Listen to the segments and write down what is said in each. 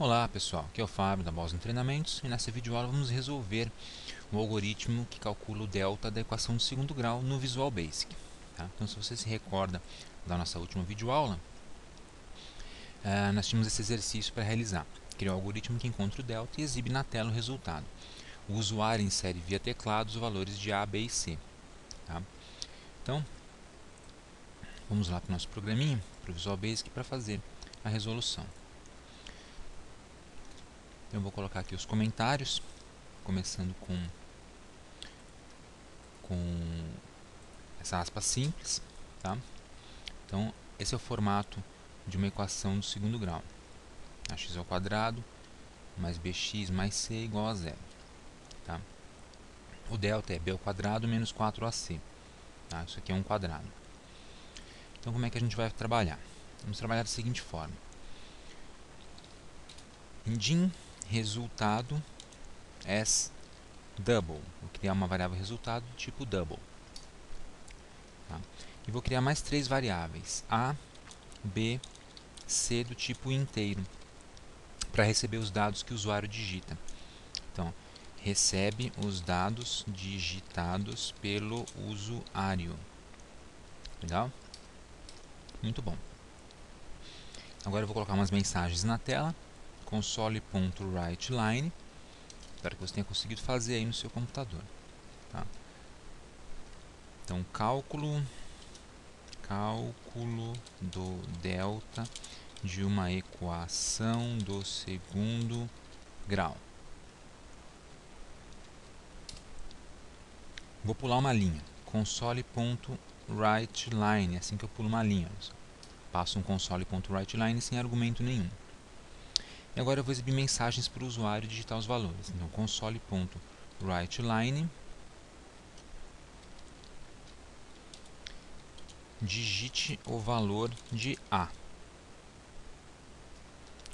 Olá pessoal, aqui é o Fábio da Boston Treinamentos e nessa videoaula vamos resolver o algoritmo que calcula o delta da equação de segundo grau no Visual Basic. Tá? Então se você se recorda da nossa última videoaula, uh, nós tínhamos esse exercício para realizar. Criar um algoritmo que encontra o delta e exibe na tela o resultado. O usuário insere via teclado os valores de A, B e C. Tá? Então, vamos lá para o nosso programinha, para o Visual Basic, para fazer a resolução. Eu vou colocar aqui os comentários, começando com, com essa aspa simples. Tá? Então, esse é o formato de uma equação do segundo grau. ax ao quadrado mais bx mais c igual a zero. Tá? O delta é b ao quadrado menos 4ac. Tá? Isso aqui é um quadrado. Então, como é que a gente vai trabalhar? Vamos trabalhar da seguinte forma. DIN resultado as double. Vou criar uma variável resultado do tipo double. Tá? E vou criar mais três variáveis, a, b, c do tipo inteiro, para receber os dados que o usuário digita. Então, recebe os dados digitados pelo usuário. Legal? Muito bom. Agora eu vou colocar umas mensagens na tela console.writeLine. Espero que você tenha conseguido fazer aí no seu computador. Tá? Então, cálculo, cálculo do delta de uma equação do segundo grau. Vou pular uma linha, console.writeLine, assim que eu pulo uma linha. Passo um console.writeLine sem argumento nenhum. E agora eu vou exibir mensagens para o usuário digitar os valores. Então, console.writeLine digite o valor de A.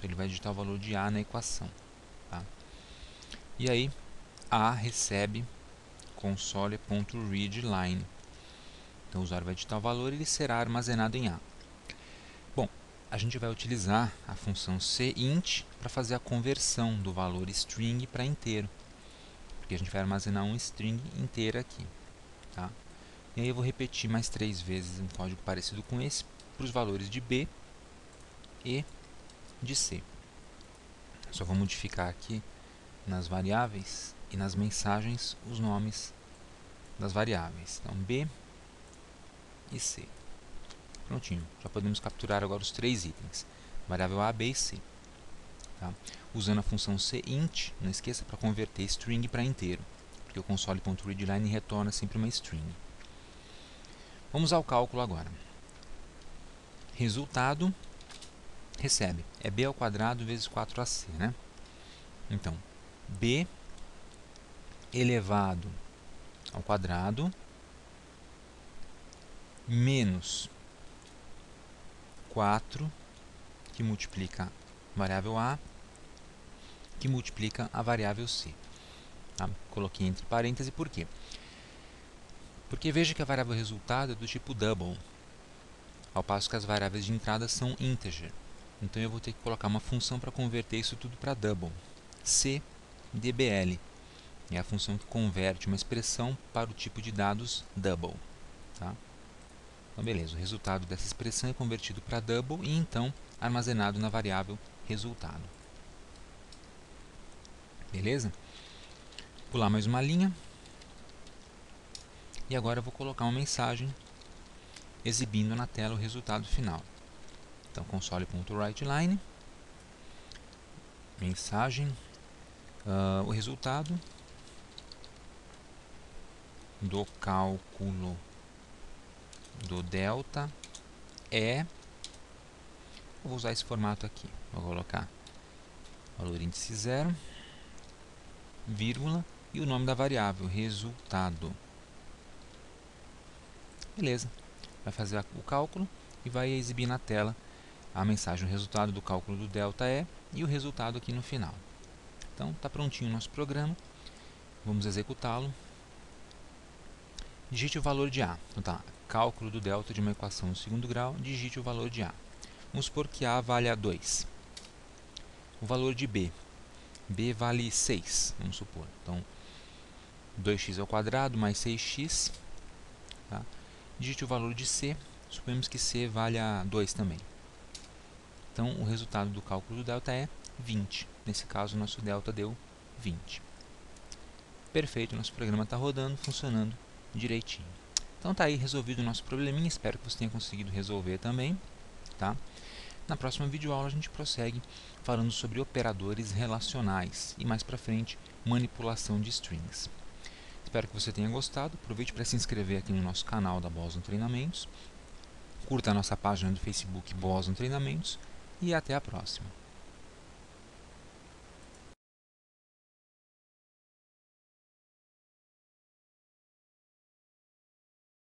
Ele vai digitar o valor de A na equação. Tá? E aí, A recebe console.readLine. Então, o usuário vai digitar o valor e ele será armazenado em A a gente vai utilizar a função cint para fazer a conversão do valor string para inteiro. Porque a gente vai armazenar um string inteiro aqui. Tá? E aí eu vou repetir mais três vezes um código parecido com esse para os valores de B e de C. Só vou modificar aqui nas variáveis e nas mensagens os nomes das variáveis. Então, B e C. Prontinho, já podemos capturar agora os três itens, variável A, B e C. Tá? Usando a função cint, não esqueça para converter string para inteiro, porque o console.readline retorna sempre uma string. Vamos ao cálculo agora. Resultado recebe, é b ao quadrado vezes 4ac, né? Então, b elevado ao quadrado menos 4, que multiplica a variável A, que multiplica a variável C. Tá? Coloquei entre parênteses por quê? Porque veja que a variável resultado é do tipo double, ao passo que as variáveis de entrada são integer. Então eu vou ter que colocar uma função para converter isso tudo para double. C dbl é a função que converte uma expressão para o tipo de dados double. Tá? Então, beleza, o resultado dessa expressão é convertido para double e então armazenado na variável resultado. Beleza? Pular mais uma linha. E agora eu vou colocar uma mensagem exibindo na tela o resultado final. Então, console.writeLine, mensagem, uh, o resultado do cálculo do delta é vou usar esse formato aqui vou colocar valor índice zero vírgula e o nome da variável resultado. Beleza. Vai fazer o cálculo e vai exibir na tela a mensagem. O resultado do cálculo do delta é e o resultado aqui no final. Então está prontinho o nosso programa. Vamos executá-lo. Digite o valor de A. Então tá cálculo do delta de uma equação no segundo grau, digite o valor de A. Vamos supor que A vale a 2. o valor de b. b vale 6, vamos supor. Então, 2x ao quadrado mais 6x. Tá? Digite o valor de c. Suponhamos que c valha 2 também. Então, o resultado do cálculo do delta é 20. Nesse caso, nosso delta deu 20. Perfeito, nosso programa está rodando, funcionando direitinho. Então está aí resolvido o nosso probleminha, espero que você tenha conseguido resolver também. Tá? Na próxima videoaula a gente prossegue falando sobre operadores relacionais e mais para frente manipulação de strings. Espero que você tenha gostado, aproveite para se inscrever aqui no nosso canal da Boson Treinamentos, curta a nossa página do Facebook Boson Treinamentos e até a próxima.